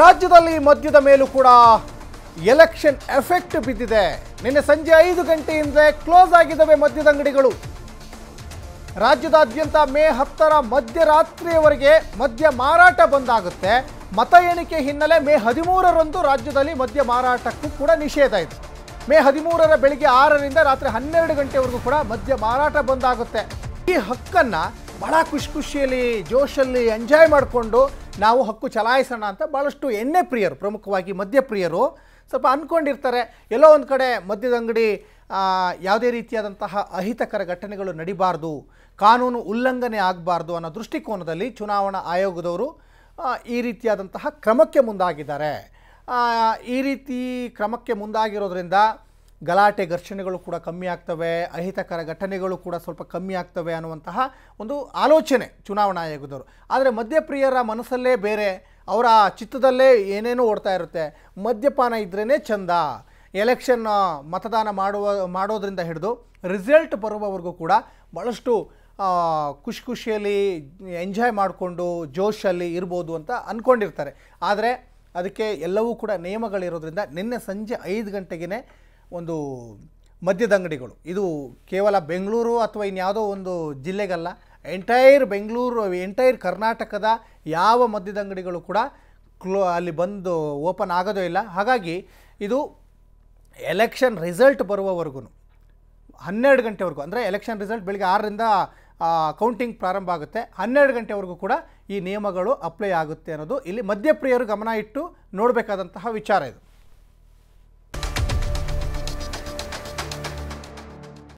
ರಾಜ್ಯದಲ್ಲಿ ಮದ್ಯದ ಮೇಲೂ ಕೂಡ ಎಲೆಕ್ಷನ್ ಎಫೆಕ್ಟ್ ಬಿದ್ದಿದೆ. ನಿನ್ನೆ ಸಂಜೆ ಐದು ಗಂಟೆಯಿಂದ ಕ್ಲೋಸ್ ಆಗಿದ್ದಾವೆ ಮದ್ಯದ ಅಂಗಡಿಗಳು. ರಾಜ್ಯದಾದ್ಯಂತ ಮೇ ಹತ್ತರ ಮಧ್ಯರಾತ್ರಿಯವರೆಗೆ ಮದ್ಯ ಮಾರಾಟ ಬಂದಾಗುತ್ತೆ ಮತ ಎಣಿಕೆ ಹಿನ್ನೆಲೆ ಮೇ ಹದಿಮೂರರಂದು ರಾಜ್ಯದಲ್ಲಿ ಮದ್ಯ ಮಾರಾಟಕ್ಕೂ ಕೂಡ ನಿಷೇಧ ಇದೆ. ಮೇ ಹದಿಮೂರರ ಬೆಳಿಗ್ಗೆ ಆರರಿಂದ ರಾತ್ರಿ ಹನ್ನೆರಡು ಗಂಟೆವರೆಗೂ ಕೂಡ ಮದ್ಯ ಮಾರಾಟ ಬಂದಾಗುತ್ತೆ ಈ ಹಕ್ಕನ್ನು ಬಹಳ ಖುಷಿ ಖುಷಿಯಲ್ಲಿ, ಜೋಶಲ್ಲಿ ಎಂಜಾಯ್ ಮಾಡಿಕೊಂಡು ನಾವು ಹಕ್ಕು ಚಲಾಯಿಸೋಣ ಅಂತ ಭಾಳಷ್ಟು ಎಣ್ಣೆ ಪ್ರಿಯರು, ಪ್ರಮುಖವಾಗಿ ಮದ್ಯ ಪ್ರಿಯರು ಸ್ವಲ್ಪ ಅಂದ್ಕೊಂಡಿರ್ತಾರೆ ಎಲ್ಲೋ ಒಂದು ಕಡೆ ಮದ್ಯದ ಅಂಗಡಿ ಯಾವುದೇ ರೀತಿಯಾದಂತಹ ಅಹಿತಕರ ಘಟನೆಗಳು ನಡಿಬಾರ್ದು, ಕಾನೂನು ಉಲ್ಲಂಘನೆ ಆಗಬಾರ್ದು ಅನ್ನೋ ದೃಷ್ಟಿಕೋನದಲ್ಲಿ ಚುನಾವಣಾ ಆಯೋಗದವರು ಈ ರೀತಿಯಾದಂತಹ ಕ್ರಮಕ್ಕೆ ಮುಂದಾಗಿದ್ದಾರೆ. ಈ ರೀತಿ ಕ್ರಮಕ್ಕೆ ಮುಂದಾಗಿರೋದ್ರಿಂದ ಗಲಾಟೆ ಘರ್ಷಣೆಗಳು ಕೂಡ ಕಮ್ಮಿ ಆಗ್ತವೆ, ಅಹಿತಕರ ಘಟನೆಗಳು ಕೂಡ ಸ್ವಲ್ಪ ಕಮ್ಮಿ ಆಗ್ತವೆ ಅನ್ನುವಂತಹ ಒಂದು ಆಲೋಚನೆ ಚುನಾವಣಾ ಆಯೋಗದವರು. ಆದರೆ ಮದ್ಯಪ್ರಿಯರ ಮನಸ್ಸಲ್ಲೇ ಬೇರೆ, ಅವರ ಚಿತ್ತದಲ್ಲೇ ಏನೇನೋ ಓಡ್ತಾ ಇರುತ್ತೆ. ಮದ್ಯಪಾನ ಇದ್ರೇ ಚಂದ. ಎಲೆಕ್ಷನ್ ಮತದಾನ ಮಾಡುವ, ಮಾಡೋದರಿಂದ ಹಿಡಿದು ರಿಸಲ್ಟ್ ಬರುವವರೆಗೂ ಕೂಡ ಭಾಳಷ್ಟು ಖುಷಿ ಖುಷಿಯಲ್ಲಿ ಎಂಜಾಯ್ ಮಾಡಿಕೊಂಡು ಜೋಶಲ್ಲಿ ಇರ್ಬೋದು ಅಂತ ಅಂದ್ಕೊಂಡಿರ್ತಾರೆ ಆದರೆ ಅದಕ್ಕೆ ಎಲ್ಲವೂ ಕೂಡ ನಿಯಮಗಳಿರೋದ್ರಿಂದ ನಿನ್ನೆ ಸಂಜೆ ಐದು ಗಂಟೆಗೆ ಒಂದು ಮದ್ಯದ ಅಂಗಡಿಗಳು. ಇದು ಕೇವಲ ಬೆಂಗಳೂರು ಅಥವಾ ಇನ್ಯಾವುದೋ ಒಂದು ಜಿಲ್ಲೆಗಲ್ಲ ಎಂಟೈರ್ ಬೆಂಗಳೂರು ಎಂಟೈರ್ ಕರ್ನಾಟಕದ ಯಾವ ಮದ್ಯದ ಅಂಗಡಿಗಳು ಕೂಡ ಕ್ಲೋ, ಅಲ್ಲಿ ಬಂದು ಓಪನ್ ಆಗೋದೇ ಇಲ್ಲ. ಹಾಗಾಗಿ ಇದು ಎಲೆಕ್ಷನ್ ರಿಸಲ್ಟ್ ಬರುವವರೆಗೂ, ಹನ್ನೆರಡು ಗಂಟೆವರೆಗೂ, ಅಂದರೆ ಎಲೆಕ್ಷನ್ ರಿಸಲ್ಟ್ ಬೆಳಿಗ್ಗೆ ಆರರಿಂದ ಕೌಂಟಿಂಗ್ ಪ್ರಾರಂಭ ಆಗುತ್ತೆ. ಹನ್ನೆರಡು ಗಂಟೆವರೆಗೂ ಕೂಡ ಈ ನಿಯಮಗಳು ಅಪ್ಲೈ ಆಗುತ್ತೆ ಅನ್ನೋದು ಇಲ್ಲಿ ಮದ್ಯಪ್ರಿಯರು ಗಮನ ಇಟ್ಟು ನೋಡಬೇಕಾದಂತಹ ವಿಚಾರ ಇದು.